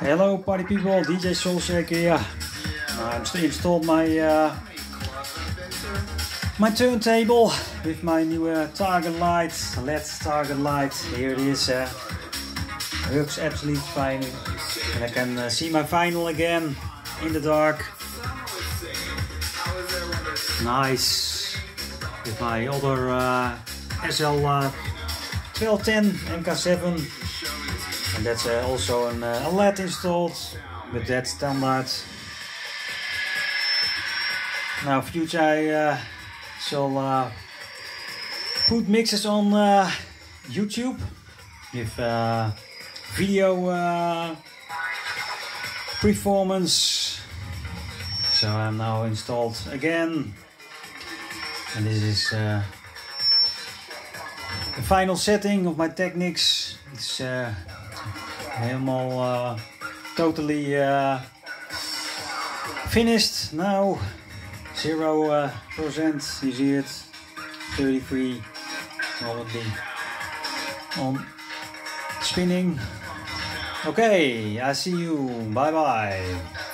Hello party people, DJ Soulshake here. I'm still installed my uh, my turntable with my new uh, target light, LED target light. Here it is. Uh, works absolutely fine, and I can uh, see my vinyl again in the dark. Nice. With my other uh, SL uh, 1210 MK7 and that's uh, also an, uh, a LED installed with that standard. Now future I uh, shall uh, put mixes on YouTube with video performance. So I'm now installed again and this is final setting of my Technics. It's uh, helemaal uh, totally uh, finished now. Zero uh, percent, you see it. 33 probably on spinning. Okay, I see you. Bye bye.